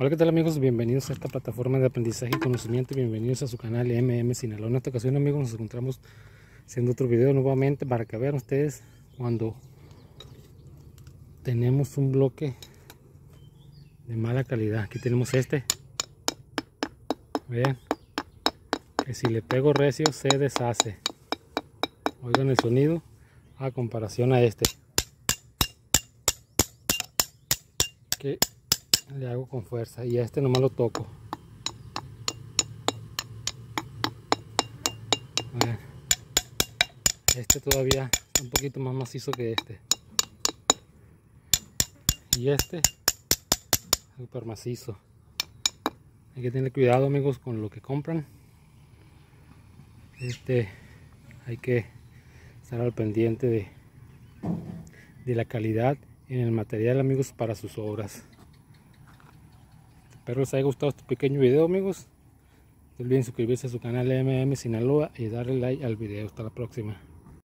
Hola, ¿qué tal amigos? Bienvenidos a esta plataforma de aprendizaje y conocimiento. Bienvenidos a su canal MM Sinaloa. En esta ocasión, amigos, nos encontramos haciendo otro video nuevamente para que vean ustedes cuando tenemos un bloque de mala calidad. Aquí tenemos este. Vean que si le pego recio se deshace. Oigan el sonido a comparación a este. Que le hago con fuerza y a este nomás lo toco. Este todavía está un poquito más macizo que este. Y este super macizo. Hay que tener cuidado amigos con lo que compran. Este hay que estar al pendiente de, de la calidad en el material amigos para sus obras Espero les haya gustado este pequeño video amigos. No olviden suscribirse a su canal MM Sinaloa y darle like al video. Hasta la próxima.